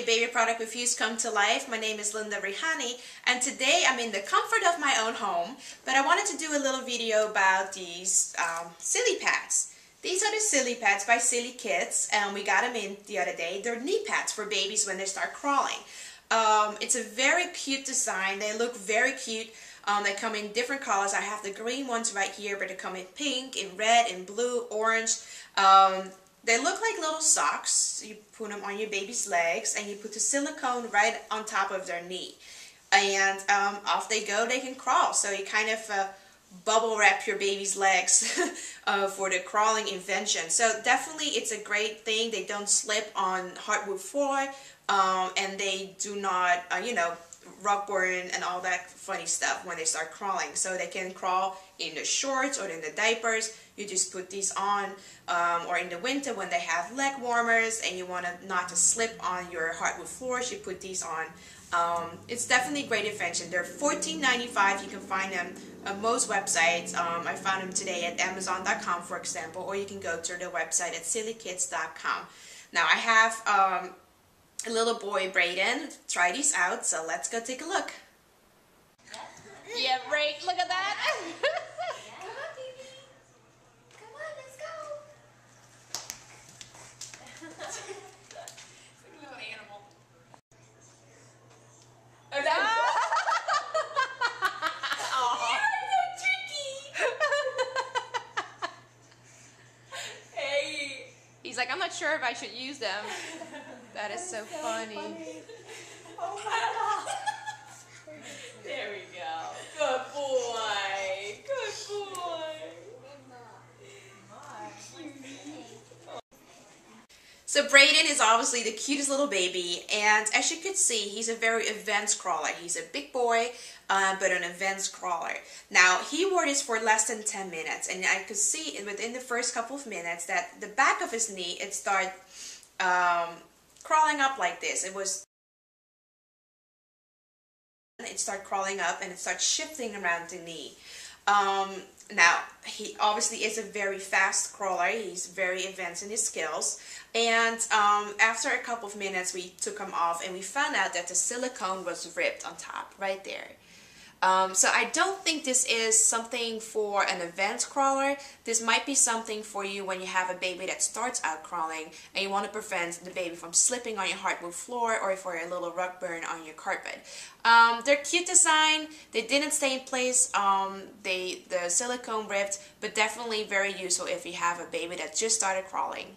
your baby product reviews come to life. My name is Linda Rihani and today I'm in the comfort of my own home but I wanted to do a little video about these um, Silipads. These are the Silipads by Silikids and we got them in the other day. They're knee pads for babies when they start crawling. Um, it's a very cute design. They look very cute. Um, they come in different colors. I have the green ones right here but they come in pink, in red, in blue, orange. Um, they look like little socks. You put them on your baby's legs and you put the silicone right on top of their knee. And um, off they go, they can crawl. So you kind of uh, bubble wrap your baby's legs uh, for the crawling invention. So definitely it's a great thing. They don't slip on hardwood floor um, and they do not, uh, you know, rock burn and all that funny stuff when they start crawling. So they can crawl in the shorts or in the diapers. You just put these on um, or in the winter when they have leg warmers and you want to not to slip on your hardwood floors, you put these on. Um, it's definitely a great invention. They're $14.95. You can find them on most websites. Um, I found them today at Amazon.com, for example, or you can go to their website at silikids.com. Now I have um, little boy Braden try these out, so let's go take a look. Yeah, right. Look at that. Come on, baby. Come on, let's go. it's like a little animal. hey. He's like, I'm not sure if I should use them. That is so funny. Oh my god. There we go. Good boy. Good boy. So Braden is obviously the cutest little baby, and as you could see, he's a very events crawler. He's a big boy, uh, but an events crawler. Now, he wore this for less than 10 minutes, and I could see within the first couple of minutes that the back of his knee, it started um, crawling up like this. It was it started crawling up and it started shifting around the knee. Um, now, he obviously is a very fast crawler. He's very advanced in his skills. And um, after a couple of minutes, we took him off and we found out that the silicone was ripped on top, right there. Um, so I don't think this is something for an advanced crawler. This might be something for you when you have a baby that starts out crawling and you want to prevent the baby from slipping on your hardwood floor or for a little rug burn on your carpet. Um, they're cute design. They didn't stay in place. Um, they the silicone ripped, but definitely very useful if you have a baby that just started crawling.